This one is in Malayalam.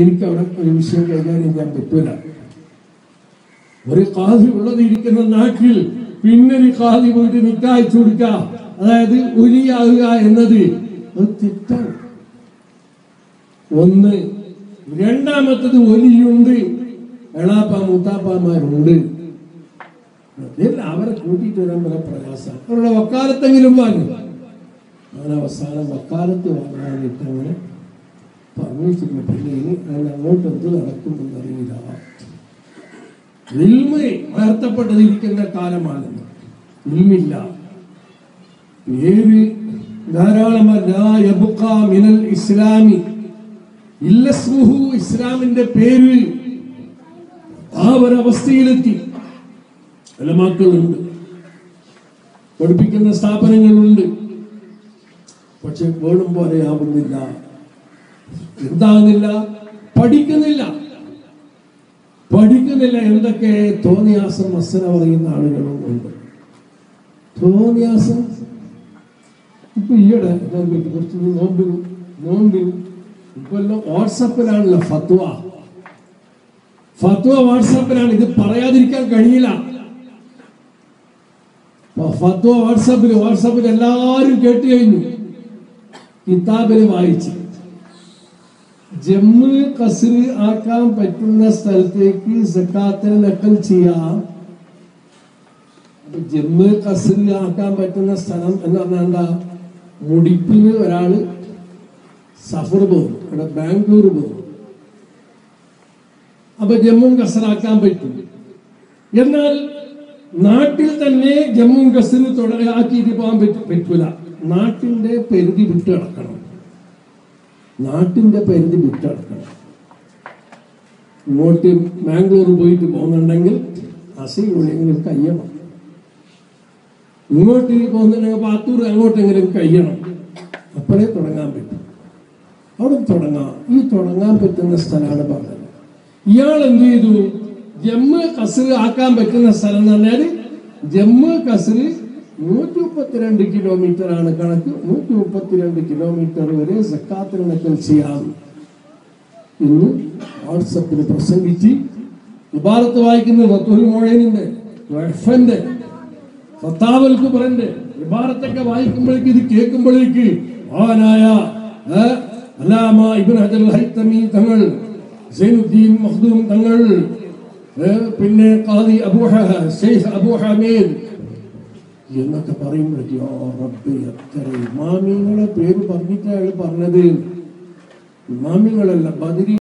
എനിക്ക് അവിടെ ഒരു വിഷയം കൈകാര്യം ചെയ്യാൻ പറ്റൂല. ഒരു കാതി ഉള്ളത് ഇരിക്കുന്ന നാട്ടിൽ പിന്നെ ഒരു കാതി പോയിട്ട് നിക്കായച്ചു കൊടുക്ക. അതായത് ഉലിയാകുക എന്നത് അത് തെറ്റാണ്. ഒന്ന് രണ്ടാമത്തത് ഒലിയുണ്ട് എളാപ്പ മൂത്താപ്പമാരുണ്ട്. അവരെ കൂട്ടിയിട്ട് വരാൻ പല പ്രയാസം അവരുടെ വക്കാലത്തെങ്കിലും വാങ്ങി. അവസാനം വക്കാലത്ത് വാങ്ങാനായിട്ട് വെച്ചിരുന്നു പിന്നെ ഇനി അതിന് അങ്ങോട്ട് എന്ത് നടക്കുമെന്ന് അറിയില്ല ഇൽമ ഉയർത്തപ്പെട്ടതിരിക്കുന്ന കാലമാണെന്ന് ഇല്ല പേര് ധാരാളം മിനൽ ഇസ്ലാമി. ഇല്ലസ്മുഹു ഇസ്ലാമിന്റെ പേര് ആ ഒരവസ്ഥയിലെത്തി. അലമാക്കളുണ്ട് പഠിപ്പിക്കുന്ന സ്ഥാപനങ്ങളുണ്ട്. പക്ഷെ വേണം പോലെ ആവുന്നില്ല. എന്താകുന്നില്ല? പഠിക്കുന്നില്ല. പഠിക്കുന്നില്ല എന്തൊക്കെ? തോന്നിയാസം മസന പറയുന്ന ആളുകളും ഉണ്ട്. തോന്നിയാസം? ഇപ്പൊ ഈയിടെ കുറച്ച് നോമ്പിൽ നോമ്പിൽ ഇപ്പൊ വാട്സപ്പിലാണല്ലോ ഫത്വ. ഫത്വ വാട്സാപ്പിലാണ്. ഇത് പറയാതിരിക്കാൻ കഴിയില്ല. ഫത്വ വാട്സാപ്പിൽ വാട്സാപ്പിൽ എല്ലാവരും കേട്ട് കഴിഞ്ഞു. കിതാബിൽ വായിച്ചു. ജമ്മു കസർ ആക്കാൻ പറ്റുന്ന സ്ഥലത്തേക്ക് സക്കാത്തിന് നക്കൽ ചെയ്യാം. ജമ്മു കസർ ആക്കാൻ പറ്റുന്ന സ്ഥലം എന്ന് പറഞ്ഞാൽ എന്താ? മുടിപ്പിന് ഒരാൾ സഫർ പോകും. ഇവിടെ ബാംഗ്ലൂർ പോകും. അപ്പൊ ജമ്മു കസറാക്കാൻ പറ്റും. എന്നാൽ നാട്ടിൽ തന്നെ ജമ്മു കസർ തുടരാക്കിയിട്ട് പോകാൻ പറ്റ- പറ്റൂല. നാട്ടിന്റെ പരിധി വിട്ട് കിടക്കണം. നാട്ടിന്റെ പരിധി വിട്ടടക്കണം ഇങ്ങോട്ട് മാംഗ്ലൂർ പോയിട്ട് പോകുന്നുണ്ടെങ്കിൽ അസീലെങ്കിലും കയ്യണം. ഇങ്ങോട്ട് പോകുന്നുണ്ടെങ്കിൽ പാത്തൂർ അങ്ങോട്ടെങ്കിലും കയ്യണം. അപ്പോഴേ തുടങ്ങാൻ പറ്റും. അവിടെ തുടങ്ങാം. ഈ തുടങ്ങാൻ പറ്റുന്ന സ്ഥലമാണ് പറഞ്ഞത് ഇയാൾ എന്ത് ചെയ്തു? ജമ്മു കസർ ആക്കാൻ പറ്റുന്ന സ്ഥലം എന്ന് പറഞ്ഞാൽ ജമ്മു കസർ നൂറ്റി മുപ്പത്തിരണ്ട് കിലോമീറ്റർ ആണ് കണക്ക്. നൂറ്റി മുപ്പത്തിരണ്ട് കിലോമീറ്റർ വരെ സക്കാത്ത് നക്കൽ ചെയ്യാം എന്ന് വാട്സപ്പിൽ പ്രസംഗിച്ച് ഇബാറത്ത് വായിക്കുന്ന റത്തുൽ മോഴനിന്റെ റഫന്റെ ഫത്താവൽ കുബറന്റെ ഇബാറത്തൊക്കെ വായിക്കുമ്പോഴേക്ക് ഇത് കേൾക്കുമ്പോഴേക്ക് മഹാനായ അലാമ ഇബിൻ ഹജർ ഹൈത്തമി തങ്ങൾ സൈനുദ്ദീൻ മഖ്ദൂം തങ്ങൾ പിന്നെ ഖാദി അബൂ ഷെയ്ഖ് അബൂ ഹമീദ് എന്നൊക്കെ പറയും ഓ റബ്ബേ എത്ര ഇമാമിങ്ങളെ പേര് പറഞ്ഞിട്ടാണ് പറഞ്ഞത്? ഇമാമിങ്ങളല്ല ബദരി